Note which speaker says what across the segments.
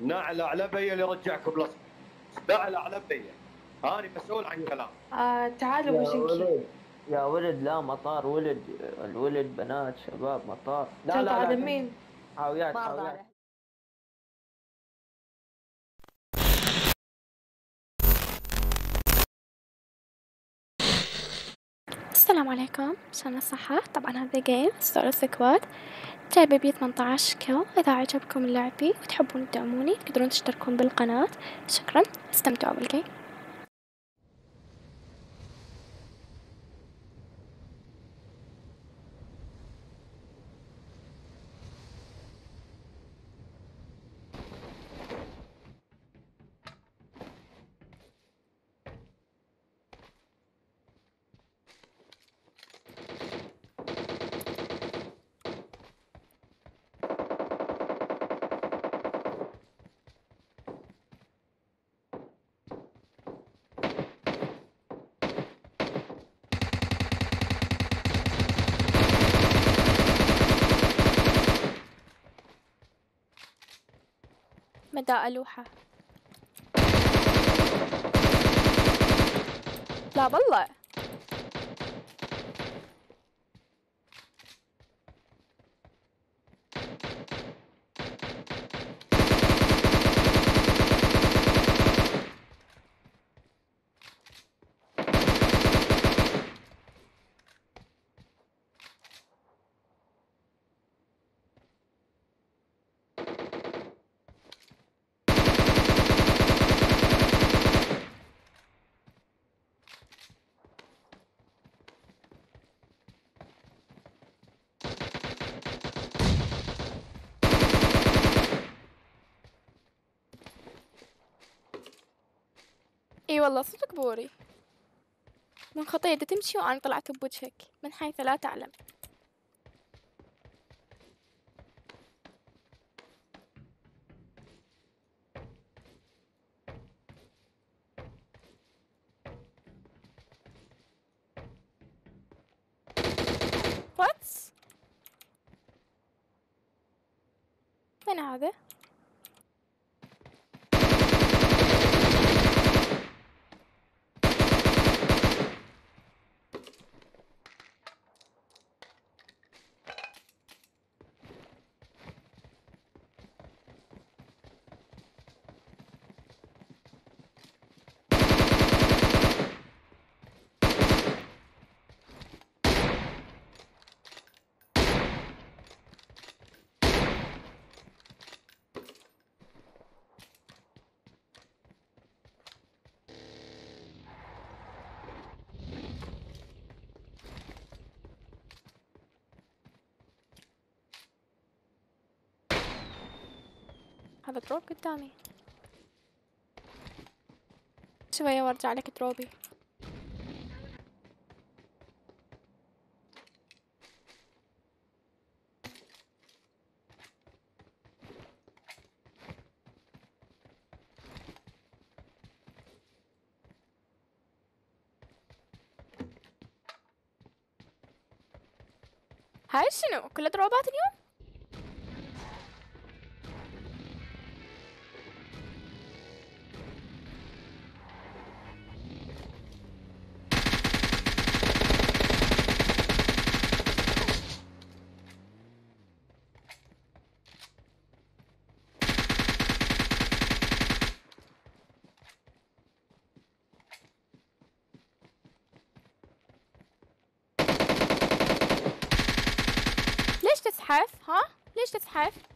Speaker 1: نعل علبية اللي يرجعكم لص نعل علبية أنا مسؤول عن كلام.
Speaker 2: آه تعالوا
Speaker 3: ولد يا ولد لا مطار ولد الولد بنات شباب مطار. لا لا لا
Speaker 2: مين؟
Speaker 3: حاويات حاويات.
Speaker 4: السلام عليكم شلون الصحة طبعا هذا جيم ستور سكواد جايبة بيه 18 كيل إذا عجبكم اللعبي وتحبون تدعموني تقدرون تشتركون بالقناة. شكرا. استمتعوا بالجيم. مدى ألوحة. لا بالله والله صدق بوري. من خطية تمشي وأنا طلعت بوجهك. من حيث لا تعلم. وات وين هذا؟ هذا دروب قدامي. شوية وأرجع لك دروبي. هاي شنو؟ كل دروبات اليوم؟ half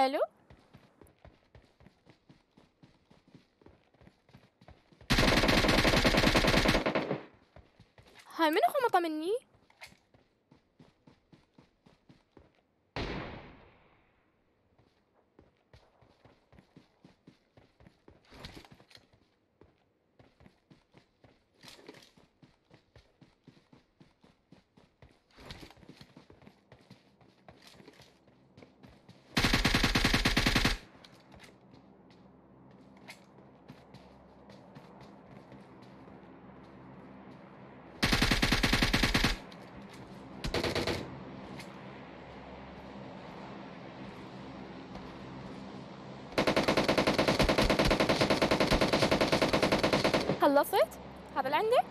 Speaker 4: ألو؟ هاي منو خمطة مني هذا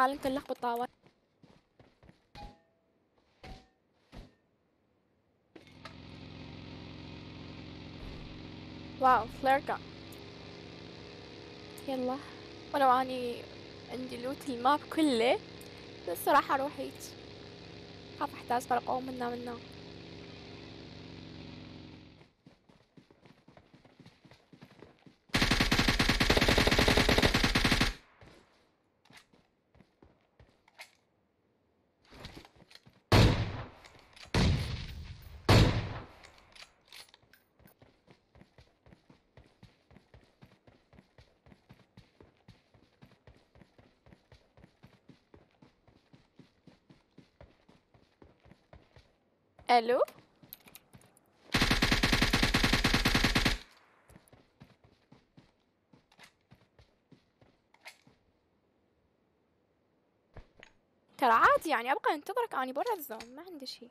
Speaker 4: تعال نتلخ بالطاولة واو فلير جان يلا. ولو اني عندي لوت الماب كله. بس راح أروح هيك. خاف احتاج فرقهم منا منا. ألو؟ ترى عادي يعني أبقى أنتظرك اني برا الزون ما عندي شي.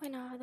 Speaker 4: 为啥？